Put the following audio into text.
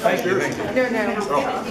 Thank you. No, no.